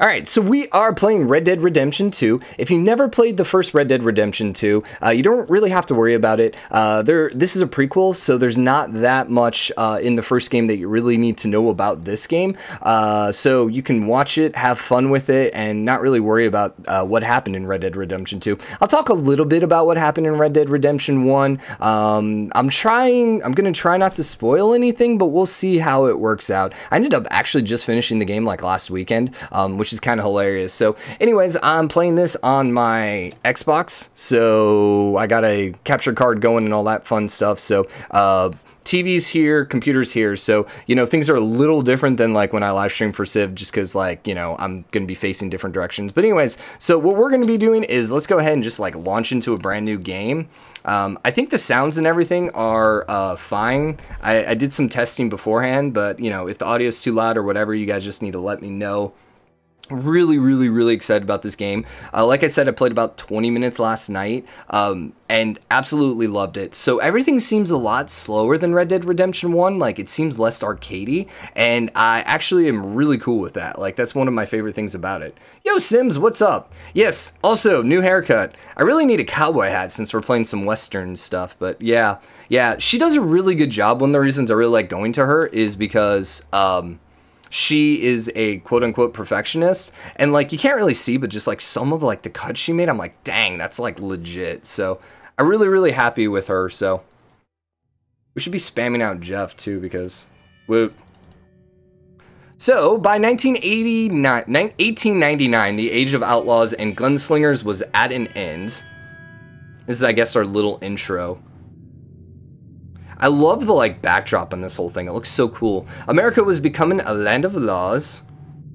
All right, so we are playing Red Dead Redemption 2. If you never played the first Red Dead Redemption 2, uh, you don't really have to worry about it. Uh, there, this is a prequel, so there's not that much uh, in the first game that you really need to know about this game. Uh, so you can watch it, have fun with it, and not really worry about uh, what happened in Red Dead Redemption 2. I'll talk a little bit about what happened in Red Dead Redemption 1. Um, I'm trying, I'm gonna try not to spoil anything, but we'll see how it works out. I ended up actually just finishing the game like last weekend, um, which which is kind of hilarious. So, anyways, I'm playing this on my Xbox, so I got a capture card going and all that fun stuff. So, uh, TV's here, computers here, so you know things are a little different than like when I live stream for Civ, just because like you know I'm gonna be facing different directions. But anyways, so what we're gonna be doing is let's go ahead and just like launch into a brand new game. Um, I think the sounds and everything are uh, fine. I, I did some testing beforehand, but you know if the audio is too loud or whatever, you guys just need to let me know really really really excited about this game. Uh, like i said i played about 20 minutes last night um, and absolutely loved it. So everything seems a lot slower than red dead redemption 1 like it seems less arcadey and i actually am really cool with that. Like that's one of my favorite things about it. Yo sims what's up? Yes also new haircut. I really need a cowboy hat since we're playing some western stuff but yeah yeah she does a really good job. One of the reasons i really like going to her is because um, she is a quote unquote perfectionist and like you can't really see but just like some of like the cuts she made i'm like dang that's like legit so i'm really really happy with her so we should be spamming out jeff too because whoop so, by 1989, 1899, the Age of Outlaws and Gunslingers was at an end. This is, I guess, our little intro. I love the like backdrop on this whole thing. It looks so cool. America was becoming a land of laws,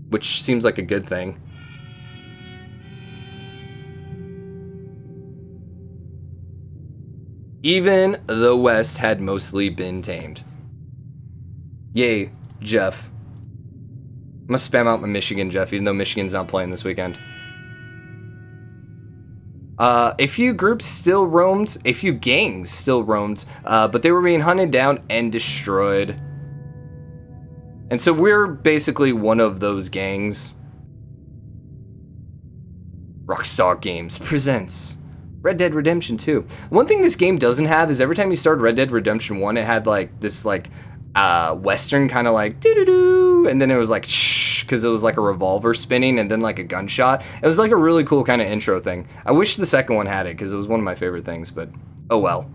which seems like a good thing. Even the West had mostly been tamed. Yay, Jeff. I must spam out my Michigan Jeff, even though Michigan's not playing this weekend. Uh, a few groups still roamed, a few gangs still roamed, uh, but they were being hunted down and destroyed. And so we're basically one of those gangs. Rockstar Games presents Red Dead Redemption 2. One thing this game doesn't have is every time you start Red Dead Redemption 1, it had like this like uh, Western kind of like doo doo doo, and then it was like shh, because it was like a revolver spinning and then like a gunshot. It was like a really cool kind of intro thing. I wish the second one had it because it was one of my favorite things, but oh well.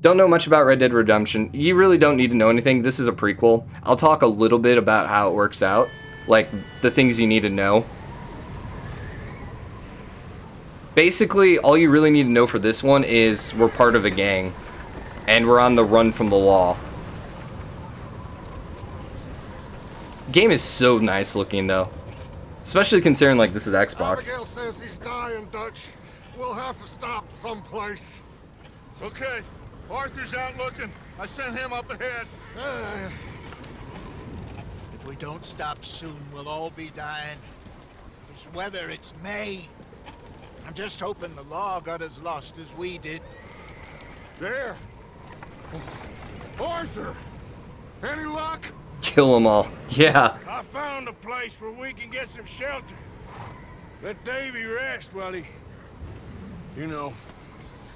Don't know much about Red Dead Redemption. You really don't need to know anything. This is a prequel. I'll talk a little bit about how it works out, like the things you need to know. Basically, all you really need to know for this one is we're part of a gang and we're on the run from the law. Game is so nice looking though. Especially considering like this is Xbox. Abigail says he's dying, Dutch. We'll have to stop someplace. Okay, Arthur's out looking. I sent him up ahead. Uh, If we don't stop soon, we'll all be dying. This weather, it's May. I'm just hoping the law got as lost as we did. there. Arthur! Any luck? Kill them all. Yeah. I found a place where we can get some shelter. Let Davy rest while he, you know,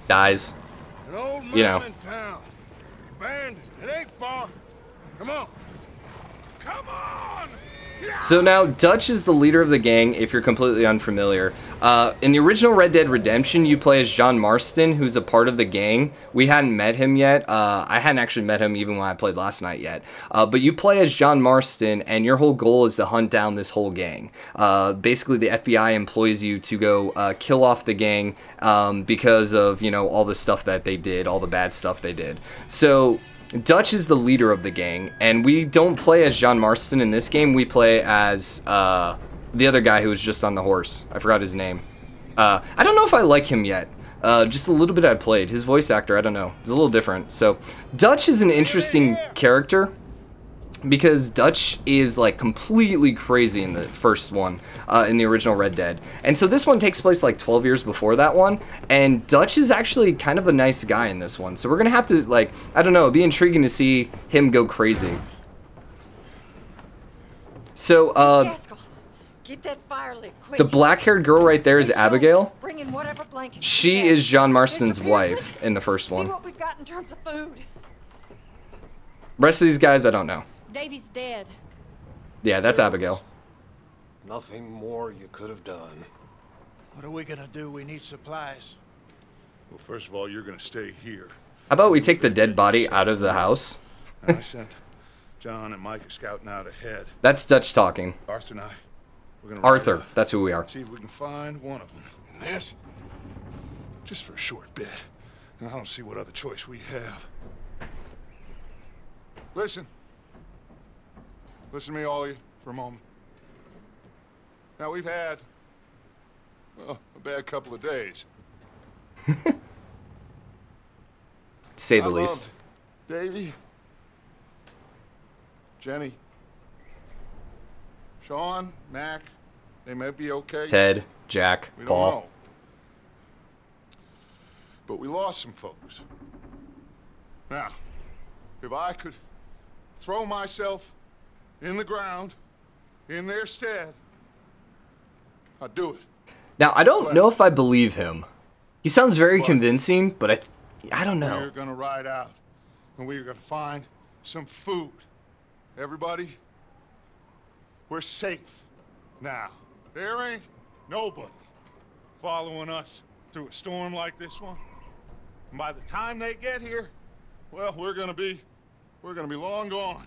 Dies. an old man You know. in town. Abandoned. It ain't far. Come on. Come on! So now Dutch is the leader of the gang. If you're completely unfamiliar, uh, in the original Red Dead Redemption, you play as John Marston, who's a part of the gang. We hadn't met him yet. Uh, I hadn't actually met him even when I played last night yet. Uh, but you play as John Marston, and your whole goal is to hunt down this whole gang. Uh, basically, the FBI employs you to go uh, kill off the gang um, because of you know all the stuff that they did, all the bad stuff they did. So Dutch is the leader of the gang, and we don't play as John Marston in this game. We play as uh, the other guy who was just on the horse. I forgot his name. Uh, I don't know if I like him yet. Uh, just a little bit I played. His voice actor, I don't know. It's a little different. So, Dutch is an interesting character because Dutch is like completely crazy in the first one, uh, in the original Red Dead. And so this one takes place like 12 years before that one, and Dutch is actually kind of a nice guy in this one. So we're gonna have to like, I don't know, it'd be intriguing to see him go crazy. So, uh, Get that fire lit quick. The black-haired girl right there is Jones, Abigail. Bring in whatever She is John Marston's wife in the first See one. what we've got in terms of food. Rest of these guys, I don't know. Davy's dead. Yeah, that's Abigail. Nothing more you could have done. What are we gonna do? We need supplies. Well, first of all, you're gonna stay here. How about we take the dead body out of the house? I sent John and Micah scouting out ahead. That's Dutch talking. Arthur and I, we're gonna Arthur, that's who we are. see if we can find one of them. And this, just for a short bit. And I don't see what other choice we have. Listen. Listen to me, all of you, for a moment. Now, we've had, well, a bad couple of days. Say the I least. Davy, Jenny, Sean, Mac, they may be okay. Ted, Jack, we don't Paul. know. But we lost some folks. Now, if I could throw myself in the ground in their stead, I'd do it. Now, I don't know if I believe him. He sounds very What? convincing, but I, I don't know. We're gonna ride out, and we're gonna find some food. Everybody, we're safe now. There ain't nobody following us through a storm like this one. And by the time they get here, well, we're gonna be, we're gonna be long gone.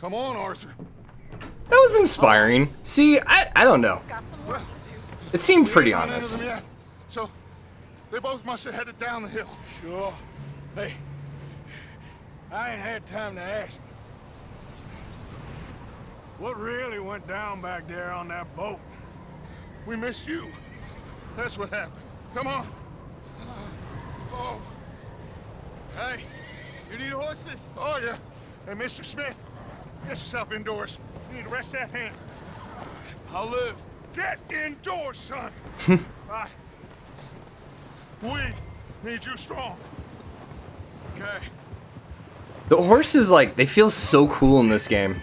Come on, Arthur. That was inspiring. See, I, I don't know. Got some work to do. It seemed pretty ain't run into honest. So, they both must have headed down the hill. Sure. Hey, I ain't had time to ask. What really went down back there on that boat? We missed you. That's what happened. Come on. Uh, oh. Hey, you need horses? Oh, yeah. Hey, Mr. Smith, get yourself indoors. You need to rest that hand. I'll live. Get indoors, son. I, we need you strong. Okay. The horses, like, they feel so cool in this game.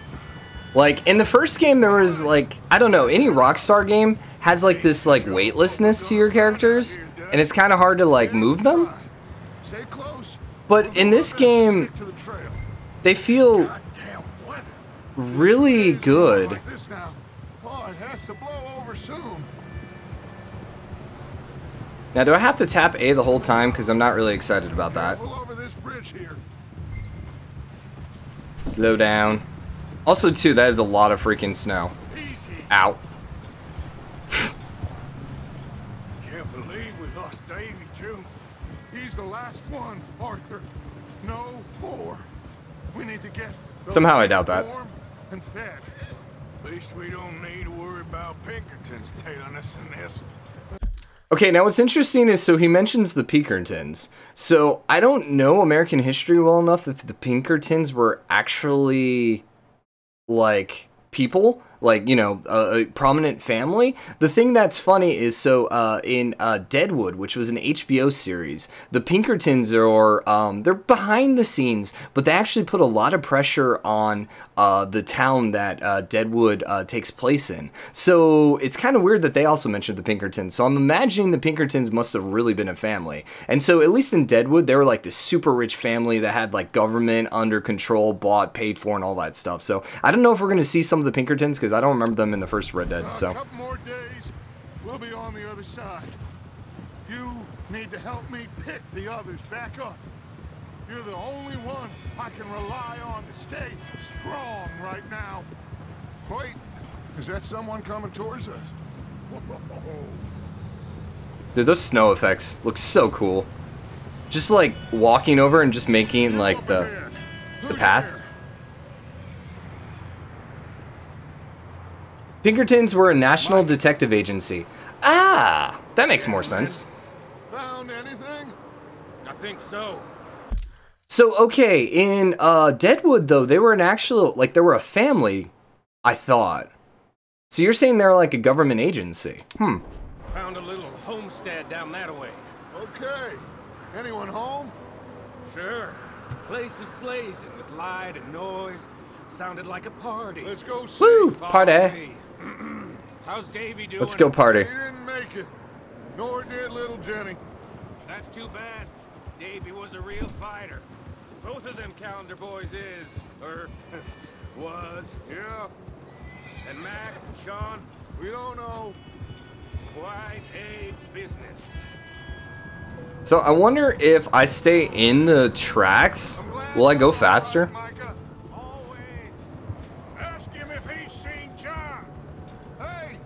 Like, in the first game, there was, like, I don't know, any Rockstar game has, like, this, like, weightlessness to your characters, and it's kind of hard to, like, move them. Stay close. But in this game, Stick to the trail. they feel Goddamn weather. Really good. Like now. Oh, it has to blow over soon. Now, do I have to tap A the whole time? Because I'm not really excited about that. Pull over this bridge here. Slow down. Also, too, that is a lot of freaking snow. Easy. Ow. Can't believe we lost Davy, too. He's the last one, Arthur. No more. We need to get Somehow I doubt that. warm and fed. At least we don't need to worry about Pinkertons tailing us in this. Okay, now what's interesting is so he mentions the Pinkertons. So I don't know American history well enough if the Pinkertons were actually like people, like you know, a, a prominent family. The thing that's funny is so uh, in uh, Deadwood, which was an HBO series, the Pinkertons are um, they're behind the scenes, but they actually put a lot of pressure on uh, the town that uh, Deadwood uh, takes place in. So it's kind of weird that they also mentioned the Pinkertons. So I'm imagining the Pinkertons must have really been a family. And so at least in Deadwood, they were like this super rich family that had like government under control, bought, paid for, and all that stuff. So I don't know if we're gonna see some of the Pinkertons because I don't remember them in the first Red Dead. A So couple more days, we'll be on the other side. You need to help me pick the others back up. You're the only one I can rely on to stay strong right now. Wait, is that someone coming towards us? dude, those snow effects look so cool. Just like walking over and just making like the the path. there? Pinkertons were a national detective agency. Ah, that makes more sense. Found anything? I think so. So okay, in uh, Deadwood though, they were an actual like they were a family. I thought. So you're saying they're like a government agency? Hmm. Found a little homestead down that way. Okay. Anyone home? Sure. Place is blazing with light and noise. Sounded like a party. Let's go see. Woo! Follow Party. Me. How's Davy doing? Let's go party. He didn't make it. Nor did little Jenny. That's too bad. Davy was a real fighter. Both of them Callander boys is, or er, was. Yeah, And Mac and Sean, we don't know. quite a business. So I wonder if I stay in the tracks, will I go you're faster? alive, Micah. Always. Ask him if he's seen John. Hey,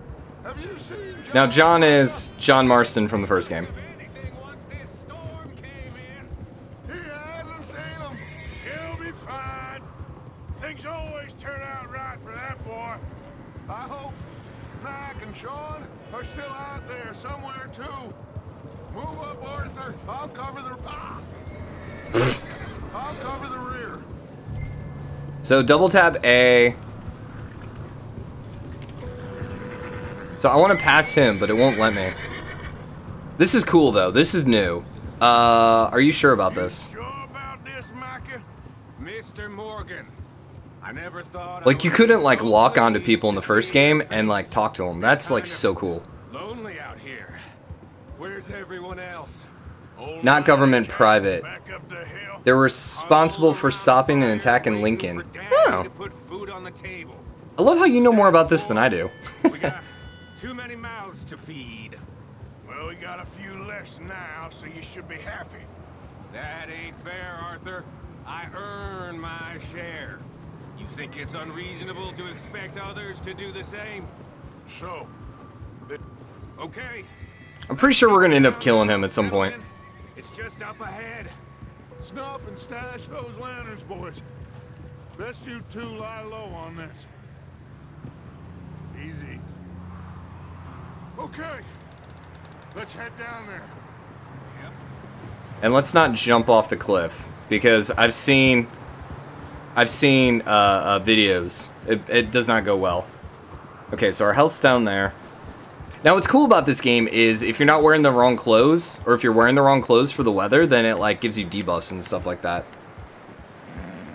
have you seen John? Now John is John Marston from the first game. If anything, once this storm came in, He hasn't seen him. he'll be fine. Things always turn out right for that boy. I hope Mac and Sean are still out there somewhere too. Move up, Arthur. I'll cover the. I'll cover the rear. So double tap A. So I want to pass him, but it won't let me. This is cool though. This is new. Uh, are you sure about this? Sure about this, Micah? Mr. Morgan. I never thought Like you couldn't like lock onto people in the first game and like talk to them. That's like so cool. Lonely out here. Where's everyone else? Not government, private. Back up the hill. They're responsible for stopping and attacking Waiting Lincoln. Oh. to put food on the table. I love how you know more about this than I do. We got too many mouths to feed. Well, we got a few less now, so you should be happy. That ain't fair, Arthur. I earn my share. You think it's unreasonable to expect others to do the same? So, okay. I'm pretty sure we're gonna end up killing him at some point. It's just up ahead. Snuff and stash those lanterns, boys. Best you two lie low on this. Easy. Okay. Let's head down there. Yep. And let's not jump off the cliff because I've seen I've seen uh, uh, videos. It, it does not go well. Okay, so our health's down there. Now what's cool about this game is if you're not wearing the wrong clothes or if you're wearing the wrong clothes for the weather, then it like gives you debuffs and stuff like that.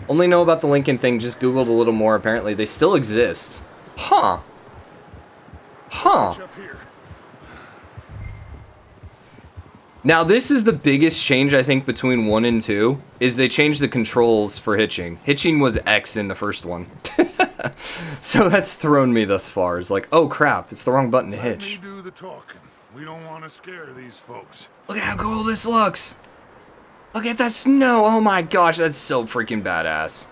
Only know about the Lincoln thing, just googled a little more apparently. They still exist. Huh. Huh. Up here. Now this is the biggest change I think between one and two is they changed the controls for hitching. Hitching was X in the first one. so that's thrown me thus far. It's like, oh crap, it's the wrong button to hitch. do the talking. We don't want to scare these folks. Look at how cool this looks. Look at the snow. Oh my gosh, that's so freaking badass.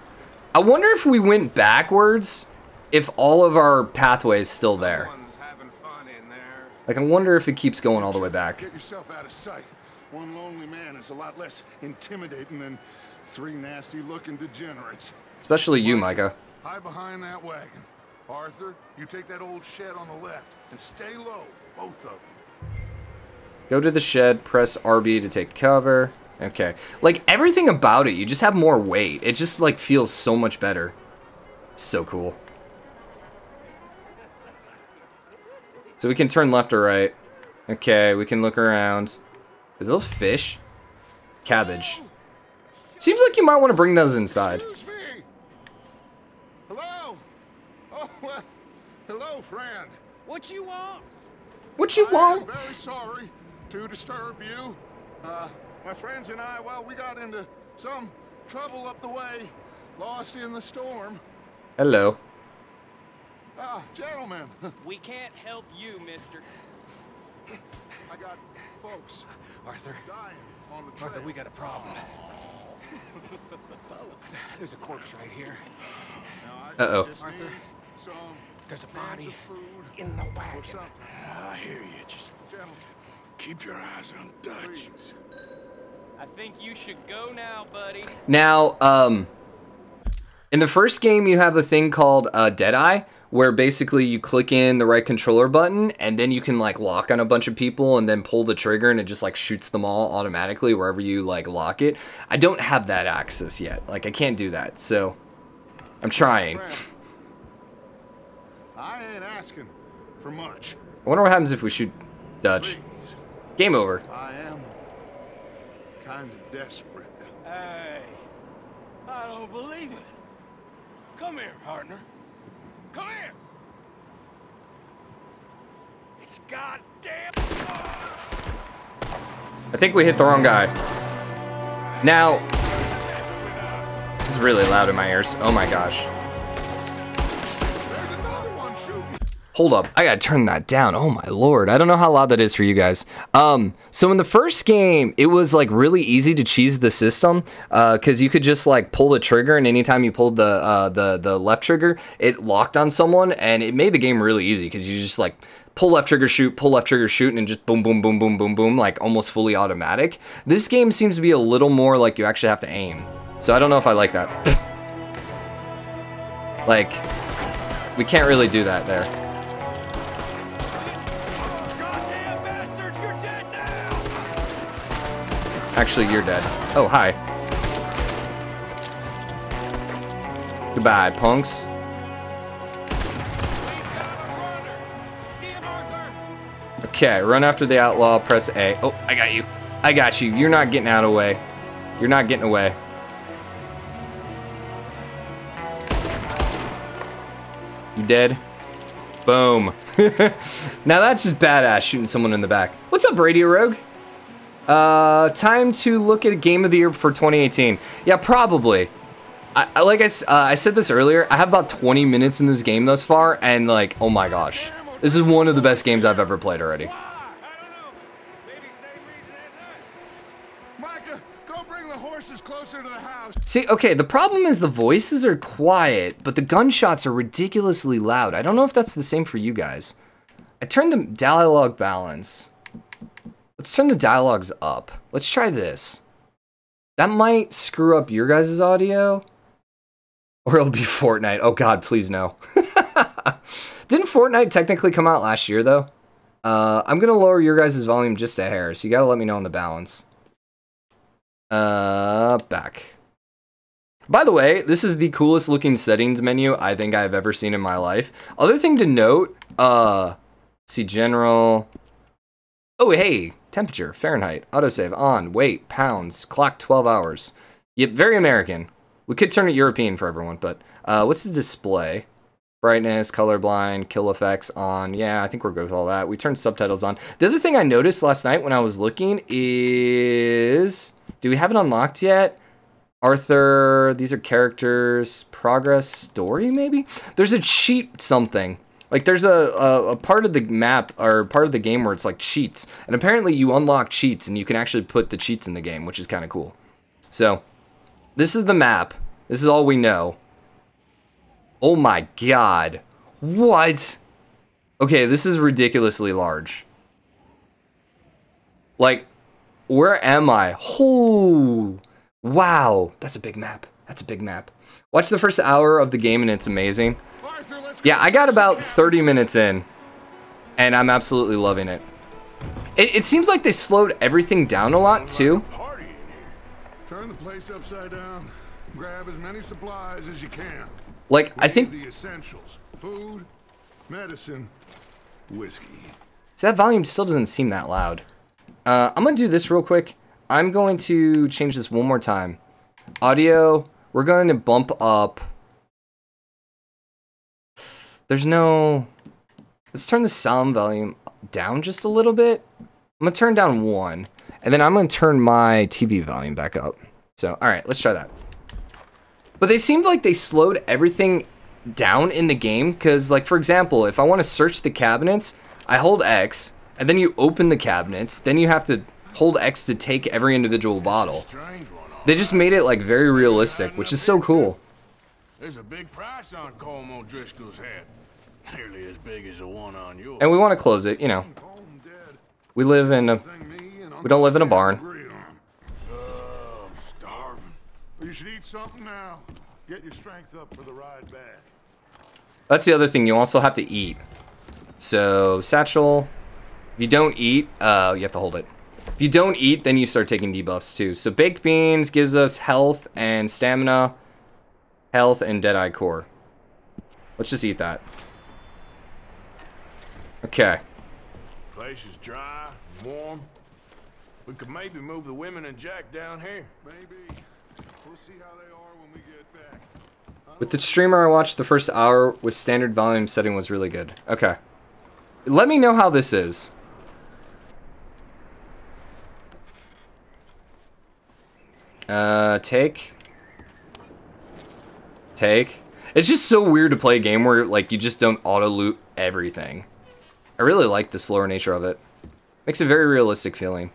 I wonder if we went backwards, if all of our pathway is still there. Everyone's having fun in there. Like I wonder if it keeps going all the way back. Get yourself out of sight. One lonely man is a lot less intimidating than three nasty-looking degenerates. Especially you, Micah. Hide behind that wagon. Arthur, you take that old shed on the left and stay low, both of you. Go to the shed, press RB to take cover. Okay. Like everything about it, you just have more weight. It just like feels so much better. It's so cool. So we can turn left or right. Okay, we can look around. Is those fish? Cabbage. Seems like you might want to bring those inside. Hello. Oh well. Hello, friend. What you want? What you I am want? very sorry to disturb you. Uh, my friends and I, well, we got into some trouble up the way, lost in the storm. Hello. Ah, gentlemen, We can't help you, mister. I got folks Arthur, dying on the trail. Arthur, we got a problem. There's a corpse right here. Now, Uh-oh. Arthur, some There's a body food in the or wagon. I hear you. Just Gentlemen, keep your eyes on Dutch. please. I think you should go now, buddy. Now, um, In the first game, you have a thing called uh, Deadeye, where basically you click in the right controller button and then you can like lock on a bunch of people and then pull the trigger and it just like shoots them all automatically wherever you like lock it. I don't have that access yet. Like I can't do that. So I'm trying. I ain't asking for much. I wonder what happens if we shoot Dutch. Please, Game over. I am kind of desperate. Hey, I don't believe it. Come here, partner. Come here. It's goddamn. I think we hit the wrong guy. Now, is really loud in my ears. Oh my gosh. Hold up, I gotta turn that down. Oh my lord, I don't know how loud that is for you guys. Um, so in the first game, it was like really easy to cheese the system, uh, cause you could just like pull the trigger, and anytime you pulled the uh, the the left trigger, it locked on someone, and it made the game really easy, cause you just like pull left trigger shoot, pull left trigger shoot, and just boom boom boom boom boom boom, like almost fully automatic. This game seems to be a little more like you actually have to aim. So I don't know if I like that. like, we can't really do that there. Actually, you're dead. Oh, hi. Goodbye, punks. Okay, run after the outlaw, press A. Oh, I got you. I got you. You're not getting out of the way. You're not getting away. You dead? Boom. now that's just badass shooting someone in the back. What's up, Radio Rogue? Uh, time to look at Game of the Year for 2018. Yeah, probably. I, I like I, uh, I said this earlier. I have about 20 minutes in this game thus far, and like, oh my gosh, this is one of the best games I've ever played already. Why? I don't know. Maybe same reason as us. Micah, go bring the horses closer to the house. See, okay, the problem is the voices are quiet, but the gunshots are ridiculously loud. I don't know if that's the same for you guys. I turned the dialogue balance. Let's turn the dialogues up. Let's try this. That might screw up your guys' audio. Or it'll be Fortnite. Oh god, please no. Didn't Fortnite technically come out last year though? Uh, I'm gonna lower your guys' volume just a hair, so you gotta let me know on the balance. Uh, back. By the way, this is the coolest looking settings menu I think I've ever seen in my life. Other thing to note, uh, see general. Oh, hey, temperature, Fahrenheit, autosave on, weight, pounds, clock 12 hours. Yep, very American. We could turn it European for everyone, but uh, what's the display? Brightness, colorblind, kill effects on. Yeah, I think we're good with all that. We turned subtitles on. The other thing I noticed last night when I was looking is. Do we have it unlocked yet? Arthur, these are characters, progress, story, maybe? There's a cheat something. Like there's a, a, a part of the map or part of the game where it's like cheats. And apparently you unlock cheats and you can actually put the cheats in the game, which is kind of cool. So, this is the map. This is all we know. Oh my god. What? Okay, this is ridiculously large. Like, where am I? Oh, wow. That's a big map. That's a big map. Watch the first hour of the game and it's amazing. Yeah, I got about 30 minutes in, and I'm absolutely loving it. It, it seems like they slowed everything down a lot, too. Party in here. Turn the place upside down. Grab as many supplies as you can. Like, I think the essentials: food, medicine, whiskey. So that volume still doesn't seem that loud. Uh, I'm gonna do this real quick. I'm going to change this one more time. Audio, we're going to bump up. There's no. Let's turn the sound volume down just a little bit. I'm gonna turn down one, and then I'm gonna turn my TV volume back up. So, all right, let's try that. But they seemed like they slowed everything down in the game because, like, for example, if I want to search the cabinets, I hold X, and then you open the cabinets. Then you have to hold X to take every individual bottle. They just made it like very realistic, which is so cool. There's a big price on Colm O'Driscoll's head. Nearly as big as the one on yours. And we want to close it, you know. Call 'em dead. We live in a. Thing me and We don't live in a barn. Oh, I'm starving. You should eat something now. Get your strength up for the ride back. That's the other thing. You also have to eat. So satchel. If you don't eat, uh, you have to hold it. If you don't eat, then you start taking debuffs too. So baked beans gives us health and stamina, health and deadeye core. Let's just eat that. Okay. Place is dry, warm. We could maybe move the women and Jack down here. Maybe. We'll see how they are when we get back. With the streamer I watched, the first hour with standard volume setting was really good. Okay. Let me know how this is. Uh, take. Take. It's just so weird to play a game where, like, you just don't auto-loot everything. I really like the slower nature of it. Makes a very realistic feeling.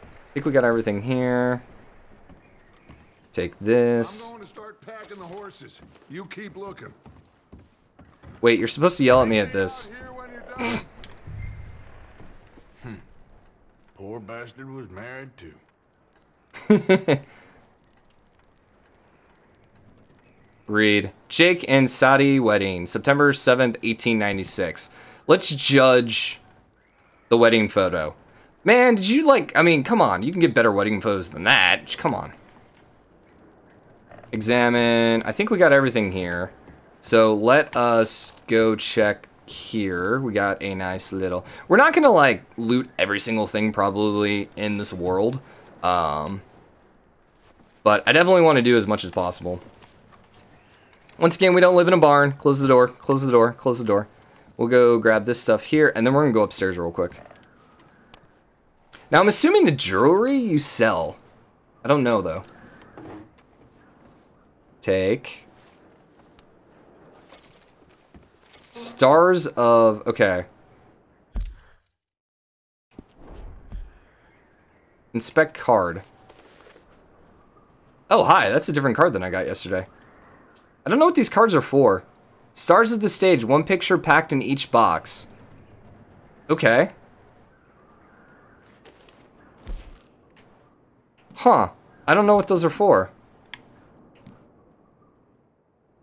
I think we got everything here. Take this. I'm going to start packing the horses. You keep looking. Wait, you're supposed to yell at me at this. Out here when you're done. Hmm. Poor bastard was married too. Read. Jake and Sadie wedding, September 7th, 1896. Let's judge the wedding photo. Man, did you like, I mean, come on. You can get better wedding photos than that. Come on. Examine. I think we got everything here. So let us go check here. We got a nice little... We're not going to, like, loot every single thing probably in this world. Um, but I definitely want to do as much as possible. Once again, we don't live in a barn. Close the door, close the door, close the door. We'll go grab this stuff here, and then we're to go upstairs real quick. Now, I'm assuming the jewelry you sell. I don't know, though. Take. Stars of... Okay. Inspect card. Oh, hi. That's a different card than I got yesterday. I don't know what these cards are for. Stars of the stage. One picture packed in each box. Okay. Huh. I don't know what those are for.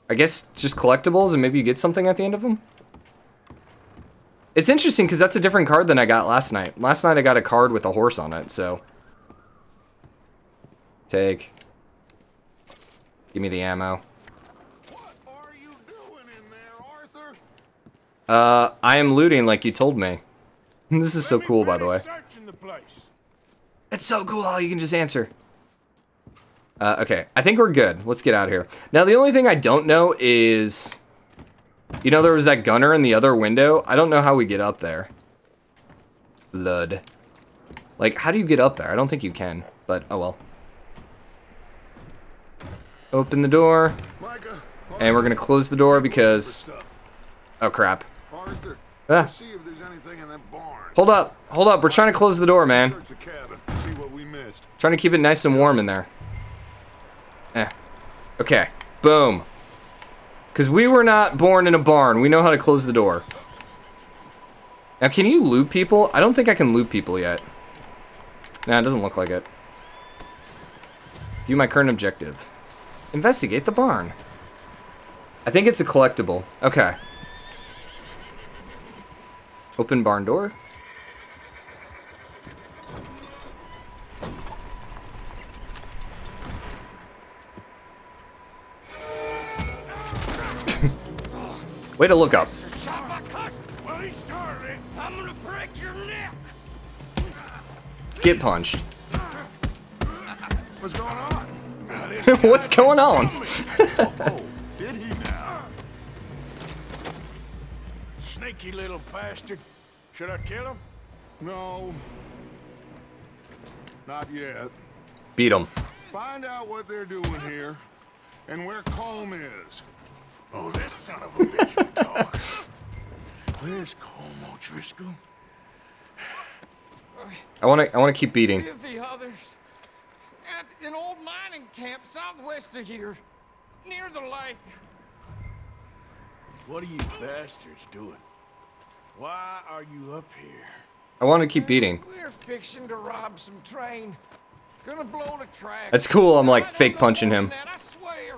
I guess just collectibles and maybe you get something at the end of them? It's interesting because that's a different card than I got last night. Last night I got a card with a horse on it, so... Take. Give me the ammo. What are you doing in there, Arthur? Uh, I am looting like you told me. This is so cool, by the way. finish the place. It's so cool how you can just answer. Uh, okay, I think we're good. Let's get out of here. Now, the only thing I don't know is... You know, there was that gunner in the other window. I don't know how we get up there. Blood. Like, how do you get up there? I don't think you can, but oh well. Open the door, and we're gonna close the door because... Oh, crap. Arthur, Ah, see if there's anything in that barn. hold up, hold up. We're trying to close the door, man. The cabin. See what we missed. Trying to keep it nice and warm in there. Eh. Okay. Boom. Because we were not born in a barn. We know how to close the door. Now, can you loot people? I don't think I can loot people yet. Nah, it doesn't look like it. View my current objective. Investigate the barn. I think it's a collectible. Okay. Open barn door. Way to look up. Shot my cut. Well, he started. I'm gonna break your neck. Get punched. What's going on? What's going on? sneaky little bastard. Should I kill him? No. Not yet. Beat him. Find out what they're doing here and where Colm is. Oh, this son of a bitch will talk. Where's Colm O'Driscoll? I want to. I want to keep beating. With the others. At an old mining camp southwest of here. Near the lake. What are you bastards doing? Why are you up here? I want to keep beating. We're fixing to rob some train. Gonna blow the track. That's cool, I'm, like, fake punching him. than That, I swear.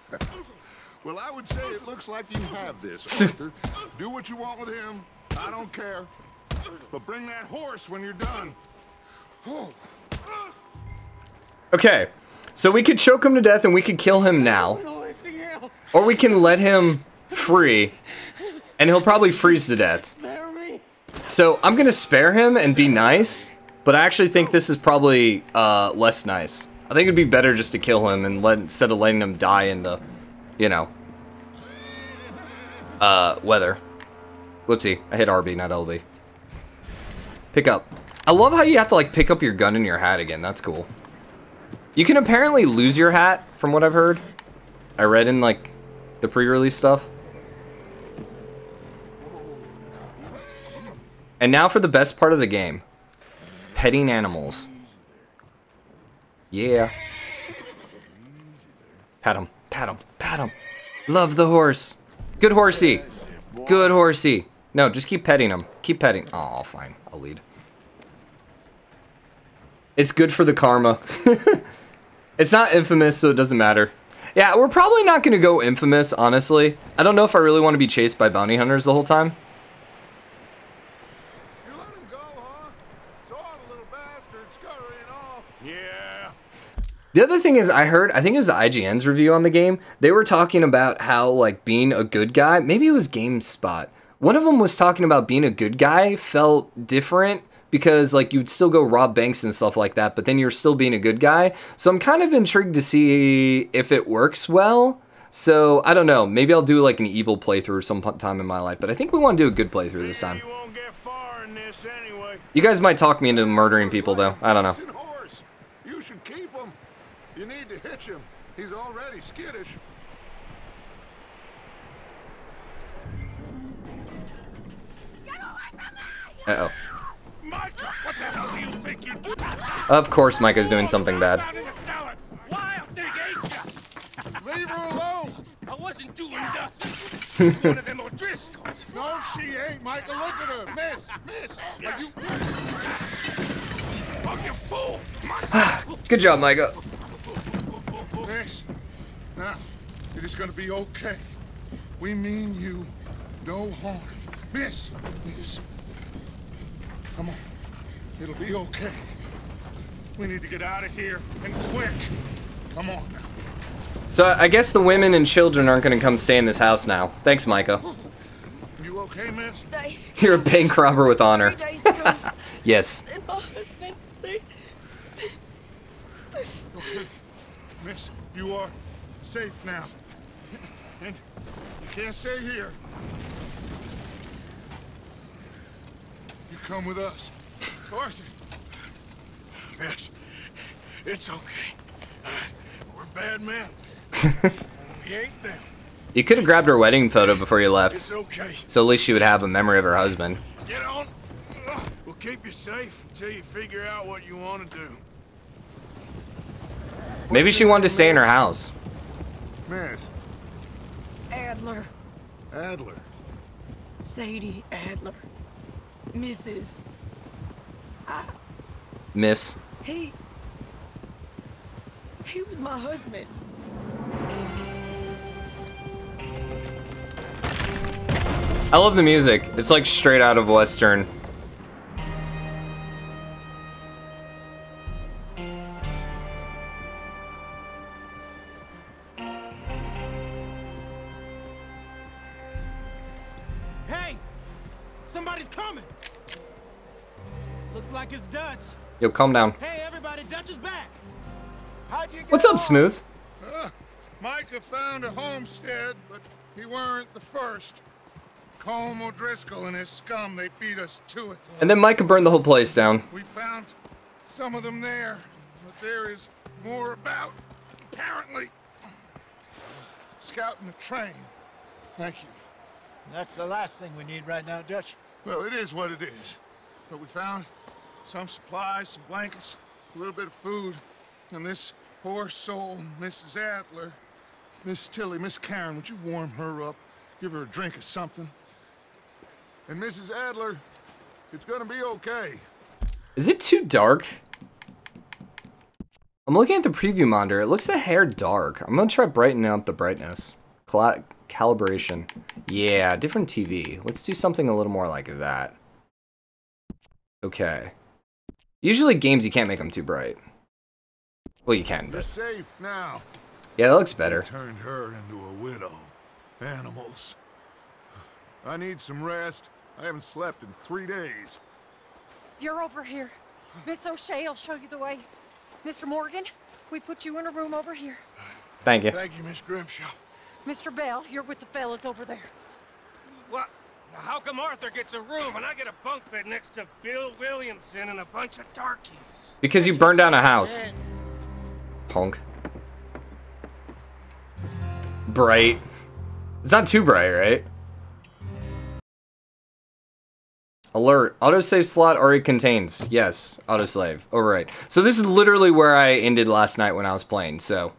Well, I would say it looks like you have this, Arthur. Do what you want with him. I don't care. But bring that horse when you're done. Oh, Okay, so we could choke him to death and we could kill him now. Or we can let him free, and he'll probably freeze to death. So I'm gonna spare him and be nice, but I actually think this is probably uh, less nice. I think it'd be better just to kill him and let instead of letting him die in the, you know, uh, weather. Whoopsie, I hit RB, not LB. Pick up. I love how you have to like pick up your gun and your hat again. That's cool. You can apparently lose your hat, from what I've heard. I read in like the pre-release stuff. And now for the best part of the game. Petting animals. Yeah. Pat him, pat him, pat him. Love the horse. Good horsey. Good horsey. No, just keep petting him. Keep petting. Oh, fine. I'll lead. It's good for the karma. it's not infamous, so it doesn't matter. Yeah, we're probably not going to go infamous, honestly. I don't know if I really want to be chased by bounty hunters the whole time. you let him go, huh? Saw the little bastard scurrying off. Yeah. The other thing is, I heard, I think it was the IGN's review on the game. They were talking about how, like, being a good guy, maybe it was GameSpot. One of them was talking about being a good guy felt different because, like, you would still go rob banks and stuff like that, but then you're still being a good guy. So I'm kind of intrigued to see if it works well. So I don't know. Maybe I'll do, like, an evil playthrough sometime in my life, but I think we want to do a good playthrough this time. You won't get far in this anyway. You guys might talk me into murdering people, though. I don't know. Decent horse. You should keep him. You need to hitch him. He's already skittish. Uh-oh. What the hell do you think you're? Of course Micah's doing something bad. Out in the cellar. Wild thing, ain't ya? Leave her alone. I wasn't doing nothing. One of them O'Driscolls. No, she ain't, Micah. Look at her. Miss, miss. Are you... Oh, you fool! Good job, Micah. Miss. Now, it is going to be okay. We mean you no harm. Miss, miss. Come on. It'll be okay. We need to get out of here and quick. Come on now. So I guess the women and children aren't going to come stay in this house now. Thanks, Micah. You okay, miss? You're a bank robber with honor. three days ago, Yes. and my husband, they, Miss, you are safe now. And you can't stay here. You come with us. Arthur, Miss, it's okay. Uh, we're bad men. we ain't them. You could have grabbed her wedding photo before you left. It's okay. So at least she would have a memory of her husband. Get on. We'll keep you safe until you figure out what you want to do. Maybe she wanted to stay in her house. Miss. Adler, Adler. Sadie Adler, Mrs. Miss. He, he was my husband. I love the music. It's like straight out of Western. Looks like it's Dutch. Yo, calm down. Hey, everybody, Dutch is back! How'd you get What's up, on? Smooth? Uh, Micah found a homestead, but he weren't the first. Colm O'Driscoll and his scum, they beat us to it. And then Micah burned the whole place down. We found some of them there, but there is more about, apparently. Scouting the train. Thank you. That's the last thing we need right now, Dutch. Well, it is what it is. But we found some supplies, some blankets, a little bit of food, and this poor soul, Mrs. Adler, Miss Tilly, Miss Karen, would you warm her up? Give her a drink or something? And Mrs. Adler, it's gonna be okay. Is it too dark? I'm looking at the preview monitor. It looks a hair dark. I'm gonna try brightening up the brightness. Cla calibration. Yeah, different TV. Let's do something a little more like that. Okay. Usually games you can't make them too bright. Well, you can, You're but safe now. yeah, that looks better. Turned her into a widow. Animals. I need some rest. I haven't slept in three days. You're over here. Miss O'Shea will show you the way. Mr. Morgan, we put you in a room over here. Thank you. Thank you, Miss Grimshaw. Mr. Bell, you're with the fellas over there. What? How come Arthur gets a room and I get a bunk bed next to Bill Williamson and a bunch of darkies? Because you burned down a house. Punk. Bright. It's not too bright, right? Alert. Autosave slot already contains. Yes, autosave. Override. So this is literally where I ended last night when I was playing, so